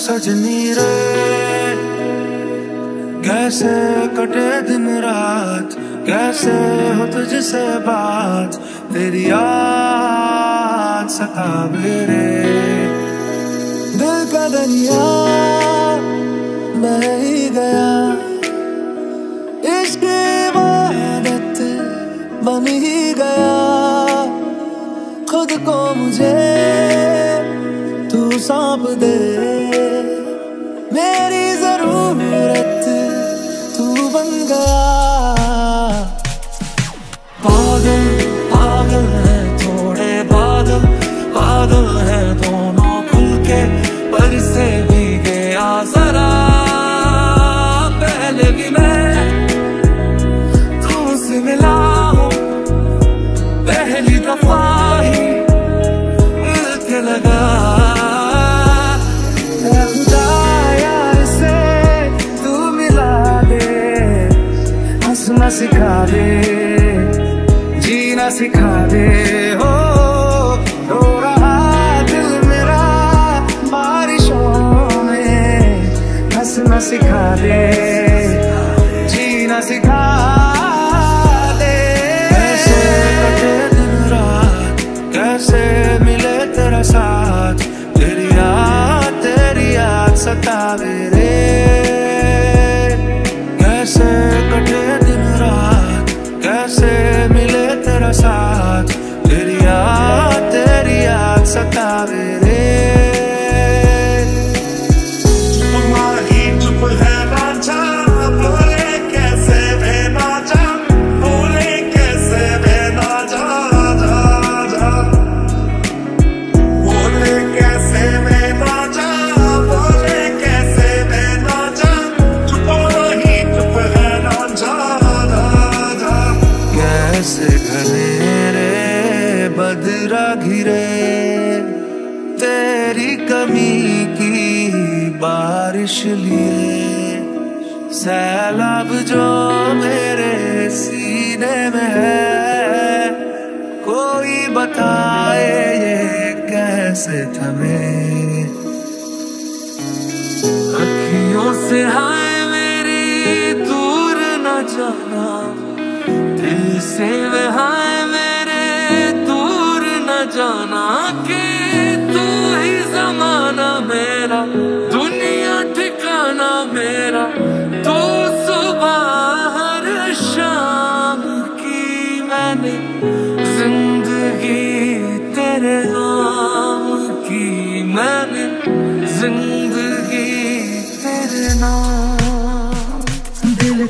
सजनी रे, कैसे कटे दिन रात? कैसे हो तुझसे बात? तेरी याद सता मेरे दिल का दरिया बह गया। नहीं गया। खुद को मुझे सिखा दे जीना सिखा दे हो रो रहा दिल मेरा बारिशों में हंसना सिखा दे साथ तेरी याद तेरी याद सतावे। घिरे, तेरी कमी की बारिश लिए। सैलाब जो मेरे सीने में है, कोई बताए ये कैसे थमे? अखियों से हाय मेरी, दूर न जाना, दिल से वहाँ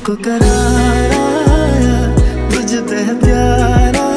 को करारा तुझ पे प्यारा।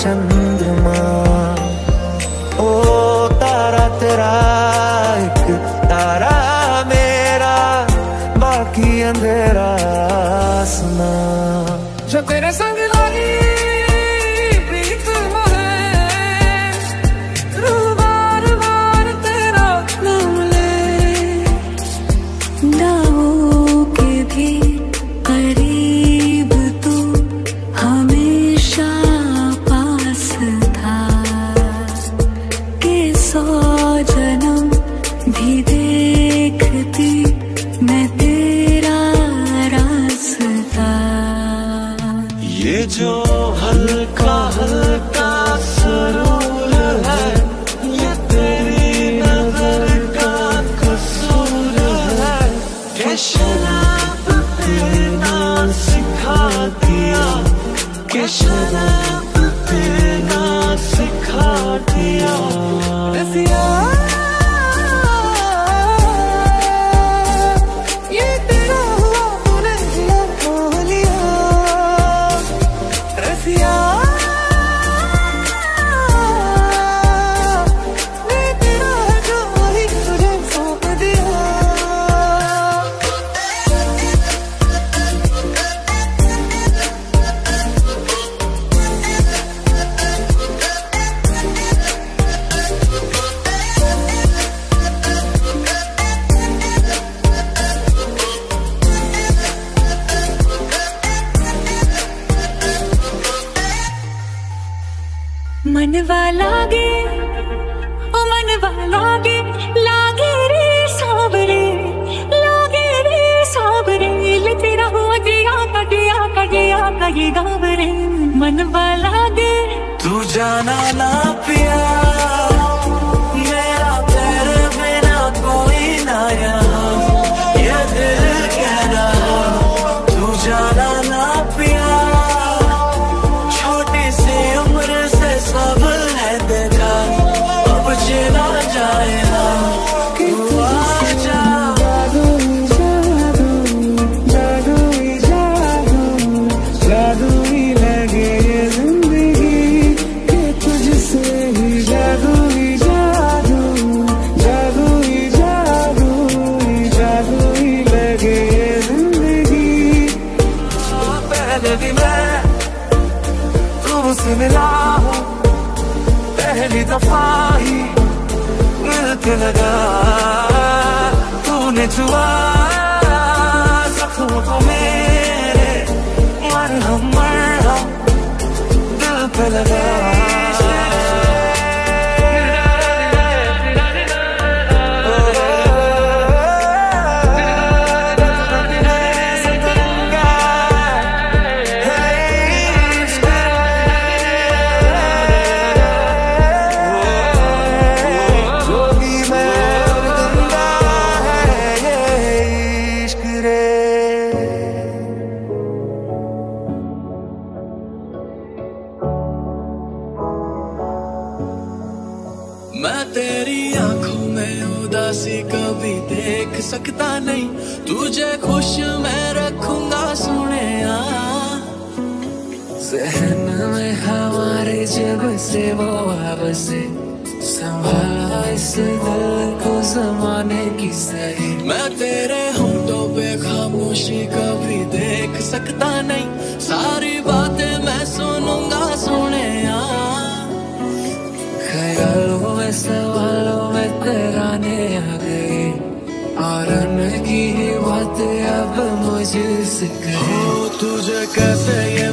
चंद्रमा ओ तारा तेरा पे लगा तूने छुआ जख्मों को मेरे मर मरहम मरहम दिल पे लगा। से वो से संभाला इस दिल को जमाने की सही। मैं तेरे होठों पे खामोशी कभी देख सकता नहीं। सारी बातें मैं सुनूँगा, सुने ख्यालों में सवालों में तेरा ने आ गए और की बातें अब मुझे से तुझे कैसे ये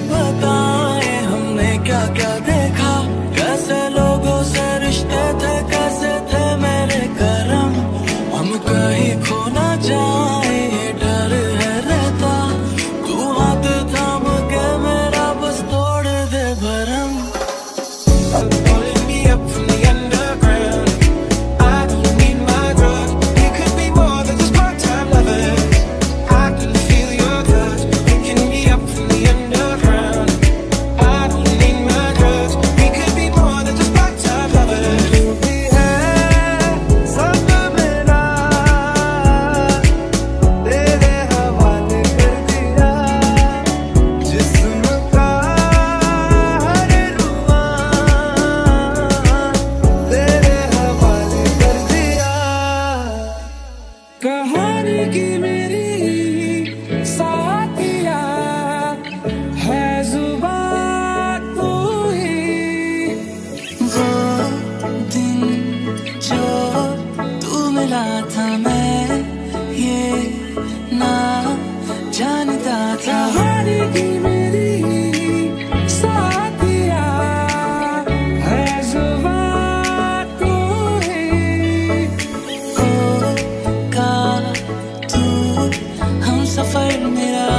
सफ़र मेरा।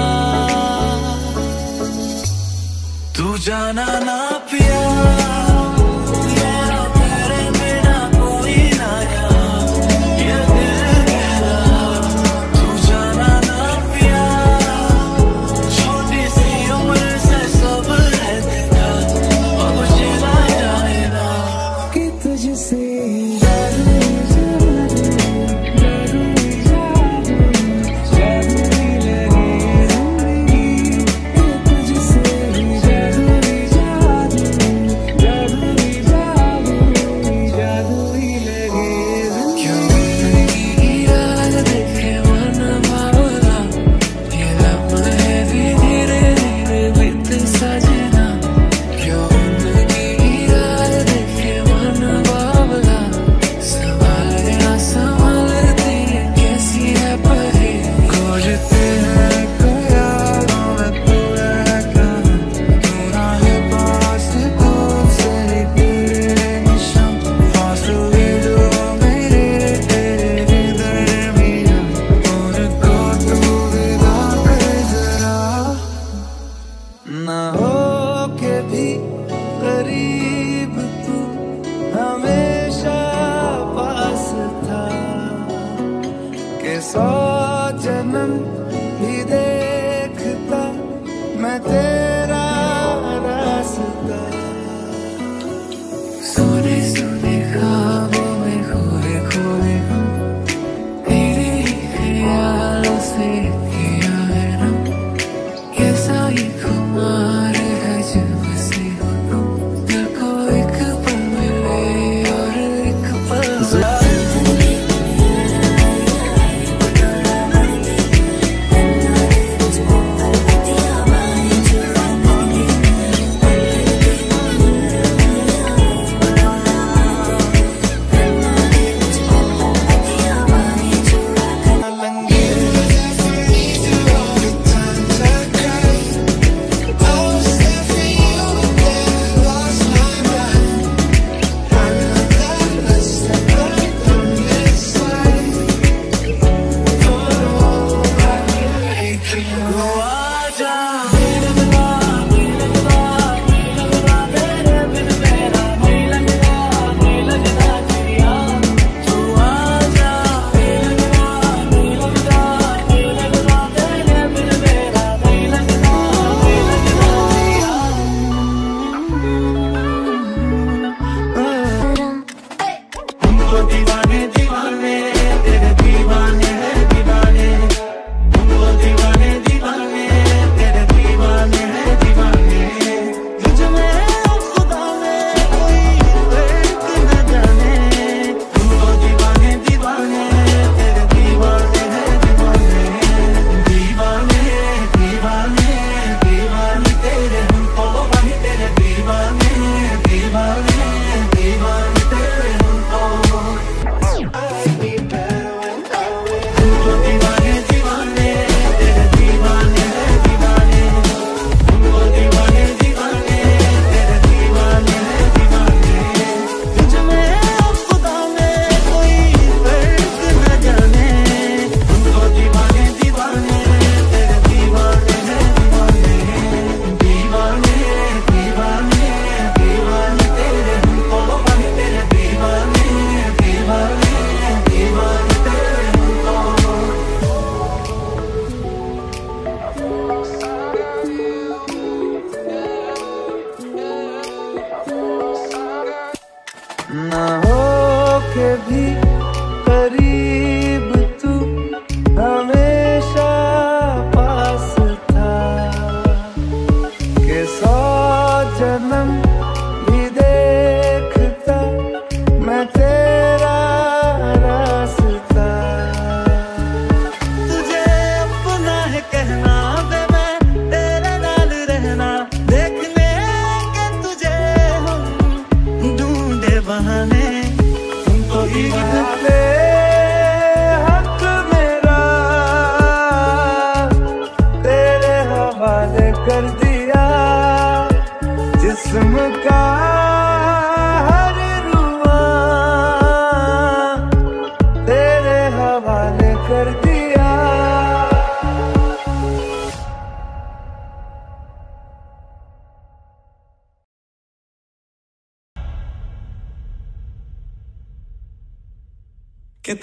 तू जाना ना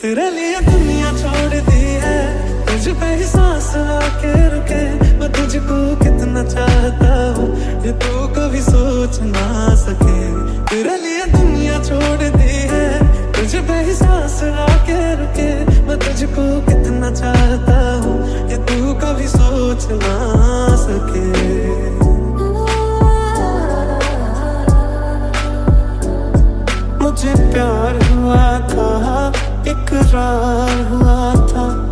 कि हुआ था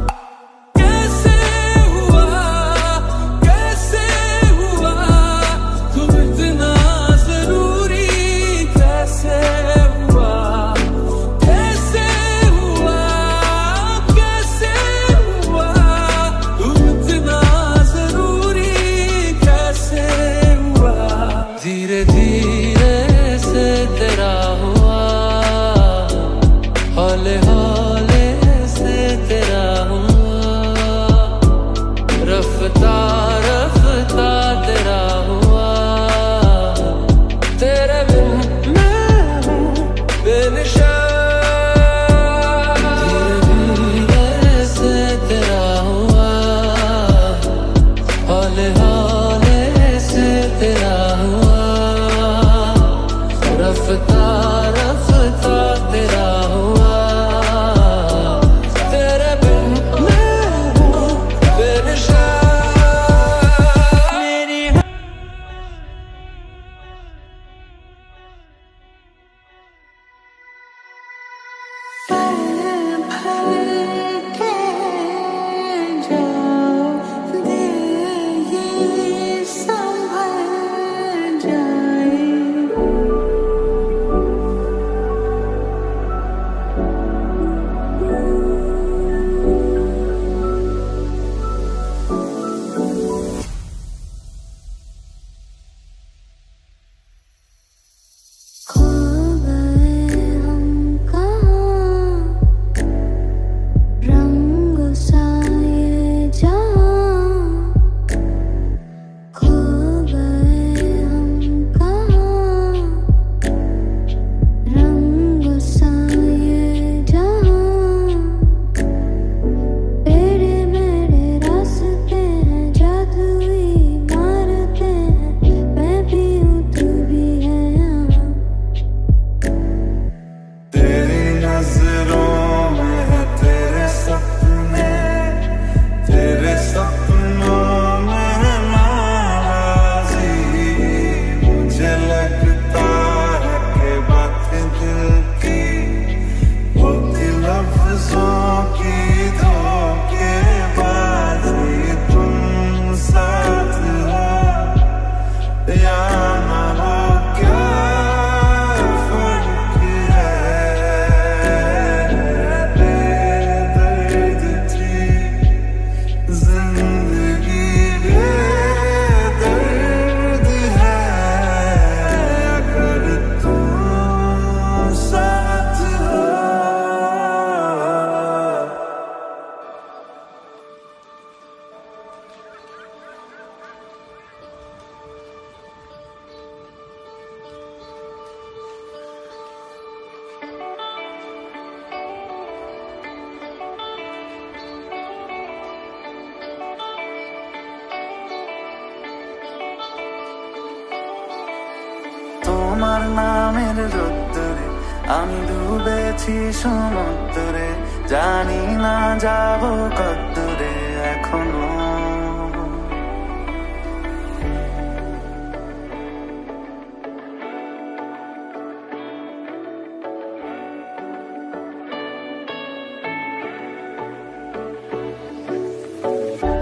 আমি ডুবেছি সমুদ্রে, জানি না যাব কদ্দূরে এখনও।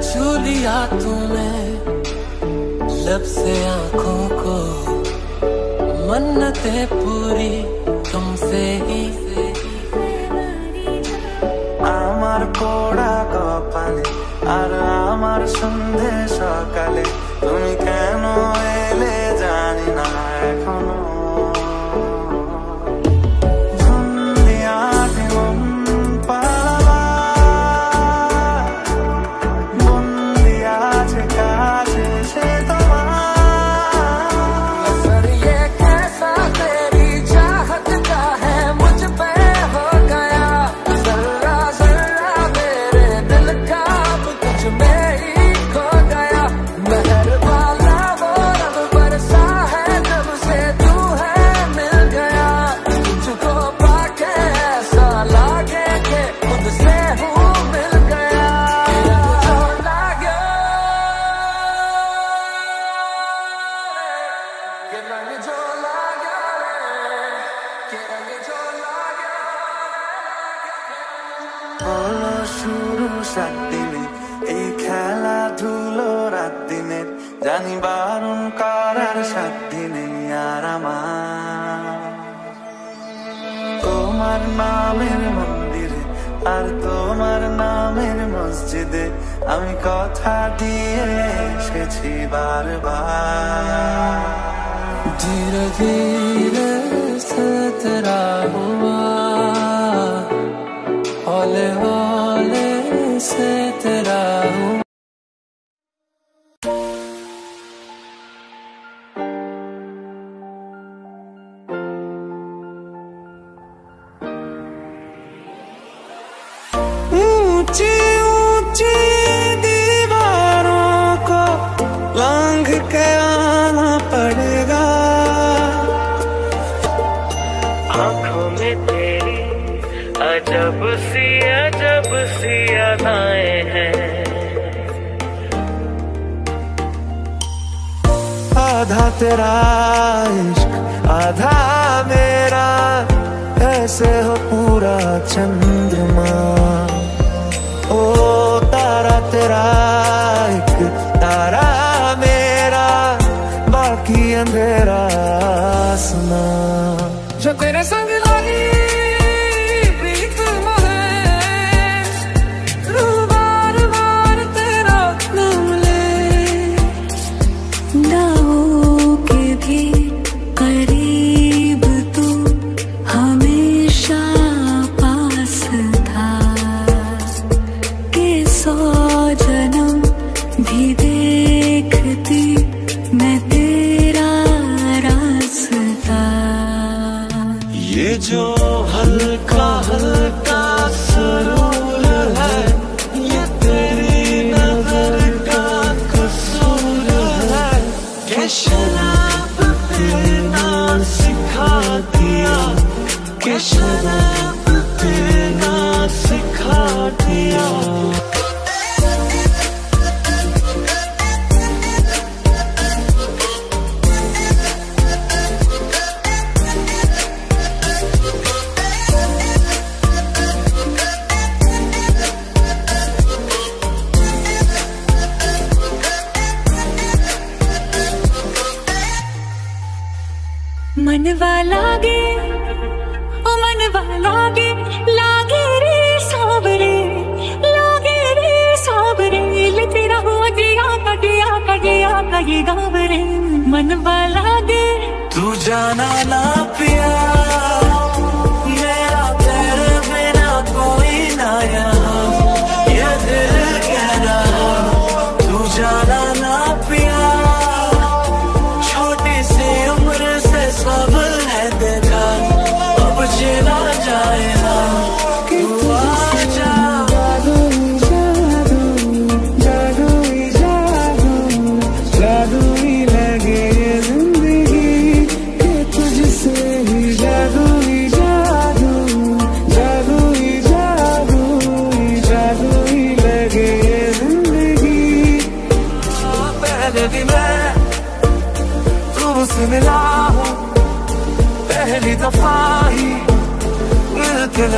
छू लिया तूने लब से आंखों को, मन्नतें पूरी আমার পোড়া কপালে আর আমার সন্ধে সকালে তুমি কেন এলে? दीवारों को लांघ के आना पड़ेगा। आँखों में तेरी अजब सी अजब सी अदाएँ हैं। आधा तेरा इश्क आधा मेरा ऐसे हो पूरा चंद।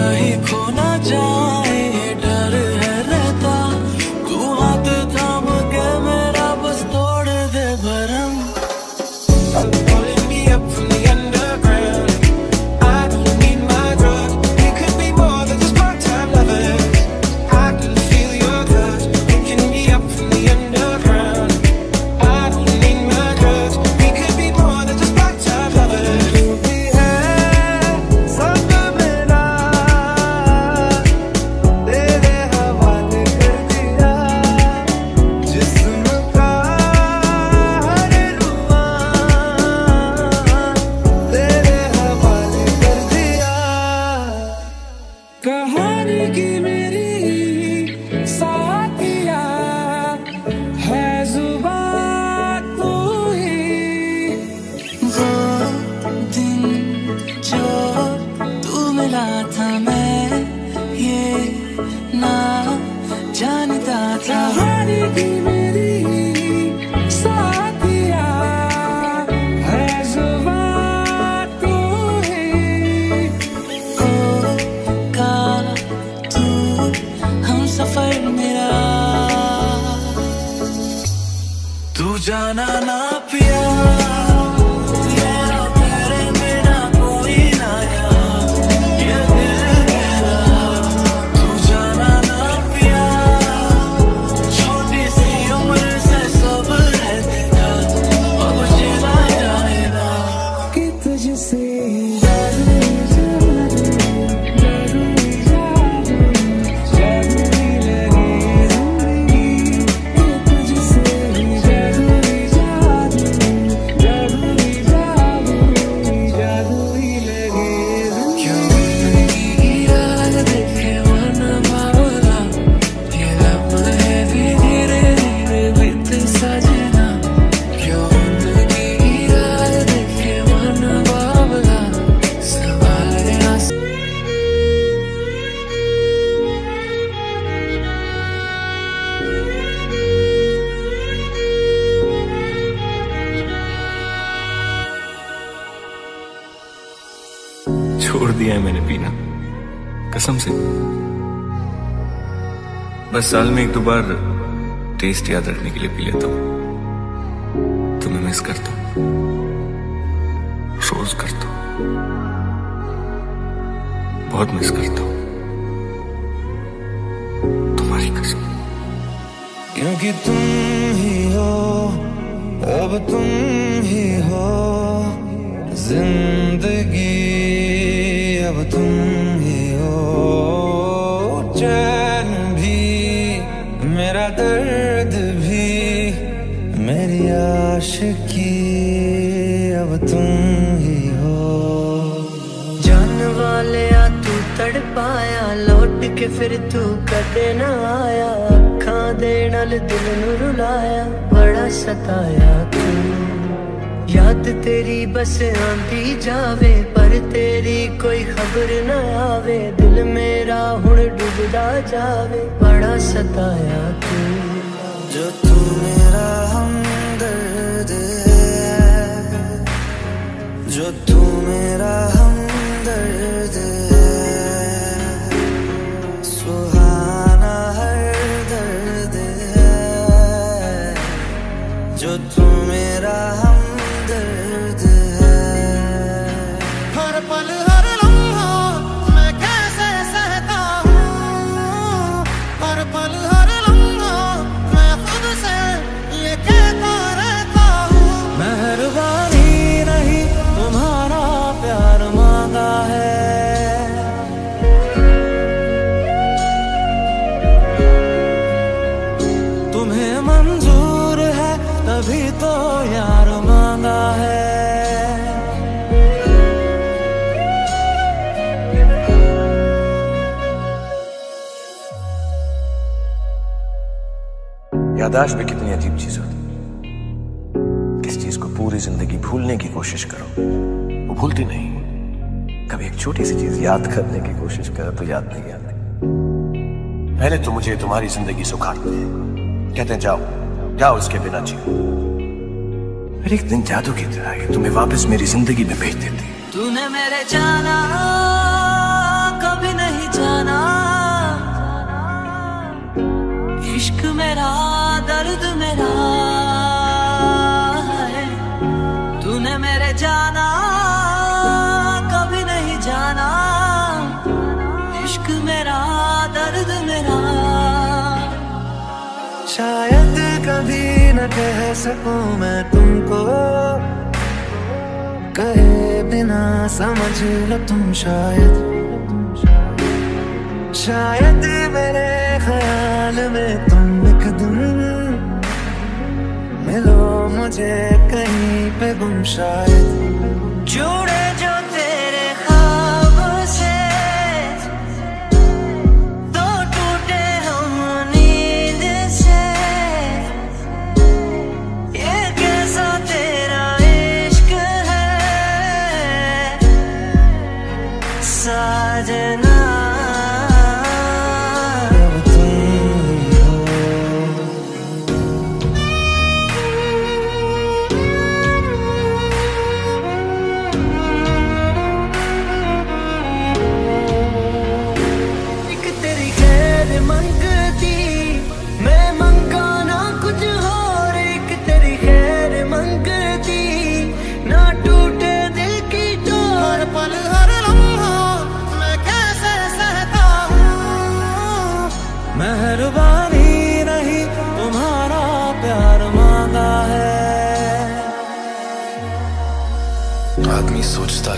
ないこなじゃ दिया है मैंने पीना। कसम से। बस साल में एक दो बार टेस्ट याद रखने के लिए पी लेता हूँ। तुम्हें मिस करता हूँ। रोज करता हूँ। बहुत मिस करता हूँ। तुम्हारी कसम। क्योंकि तुम ही हो, अब तुम ही हो, ज़िंदगी ਪਾਇਆ, ਲੋਟ ਕੇ ਫਿਰ ਤੂੰ ਕਦੇ ਨਾ ਆਇਆ। ਅੱਖਾਂ ਦੇ ਨਾਲ ਦਿਲ ਨੂੰ ਰੁਲਾਇਆ, ਬੜਾ ਸਤਾਇਆ ਤੂੰ। ਯਾਦ ਤੇਰੀ ਬਸ ਆਂਦੀ ਜਾਵੇ, ਪਰ ਤੇਰੀ ਕੋਈ ਖਬਰ ਨਾ ਆਵੇ। ਦਿਲ ਮੇਰਾ ਹੁਣ ਡੁੱਬਦਾ ਜਾਵੇ, ਬੜਾ ਸਤਾਇਆ ਤੂੰ। ਜੋ ਤੂੰ ਮੇਰਾ ਹਮਦਰਦ ਹੈ, ਜੋ ਤੂੰ ਮੇਰਾ यादाश्त भी कितनी अजीब चीज़ होती किस चीज़ को पूरी ज़िंदगी भूलने की कोशिश करो, वो भूलती नहीं। कभी एक छोटी सी चीज़ याद करने की कोशिश करो तो याद नहीं आती। पहले तो मुझे तुम्हारी ज़िंदगी सुखाते हैं। कहते हैं, जाओ जाओ इसके बिना जियो। फिर एक दिन जादू की तरह ये तुम्हें वापस मेरी ज़िंदगी में भेज देती तूने मेरे जाना, कभी नहीं जाना। इश्क मेरा शायद कभी न कह सकूँ मैं तुमको। कहे बिना समझ लो तुम शायद। शायद मेरे ख्याल में तुम एक दिन मिलो मुझे कहीं पे गुम शायद। जुड़े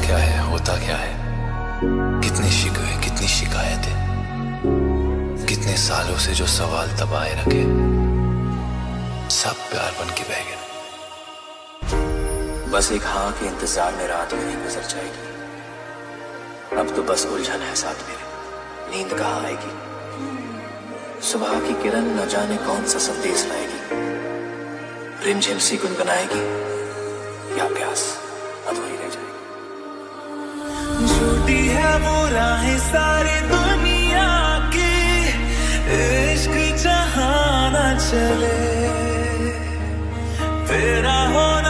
क्या है, होता क्या है? कितने शिकवे कितनी शिकायतें कितने सालों से जो सवाल दबाए रखे सब प्यार बन के बह गए। बस एक हाँ के इंतज़ार में रात मेरी गुजर जाएगी। अब तो बस उलझन है साथ मेरे नींद कहाँ आएगी? सुबह की किरण न जाने कौन सा संदेश लाएगी? रिमझिम सी गुनगुनाएगी या प्यास? है वो राह सारी दुनिया की। इश्क जहाँ न चले तेरा होना